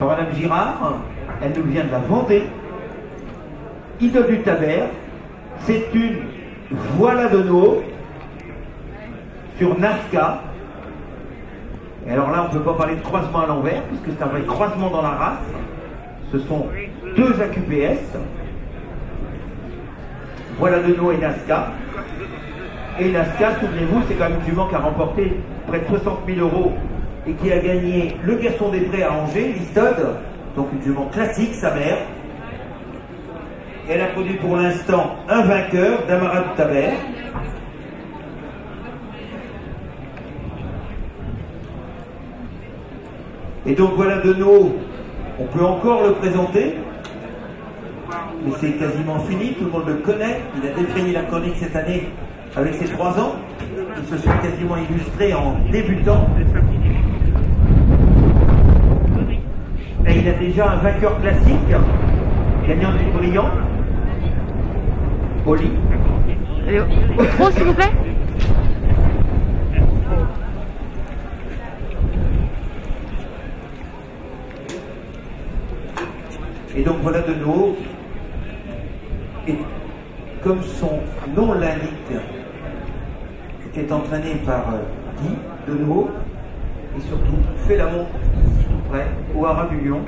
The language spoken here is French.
Madame Girard, elle nous vient de la Vendée. Idole du Taber, c'est une voilà de nos sur Nazca. Et alors là, on ne peut pas parler de croisement à l'envers, puisque c'est un vrai croisement dans la race. Ce sont deux AQPS. Voilà de nos et Nazca. Et Nazca, souvenez-vous, c'est quand même une jument qui a remporté près de 60 000 euros et qui a gagné le Garçon des Prés à Angers, l'Istode, donc une jument classique, sa mère. Elle a produit pour l'instant un vainqueur d'Amara de Taber. Et donc voilà de nos, on peut encore le présenter, mais c'est quasiment fini, tout le monde le connaît, il a défrayé la chronique cette année avec ses trois ans, il se sont quasiment illustrés en débutant. Il a déjà un vainqueur classique, gagnant du brillant, Oli. Au s'il vous plaît Et donc voilà de nouveau. Et comme son nom l'indique, est entraîné par euh, Guy de nouveau, et surtout fait la montre près, au Haras du Lion,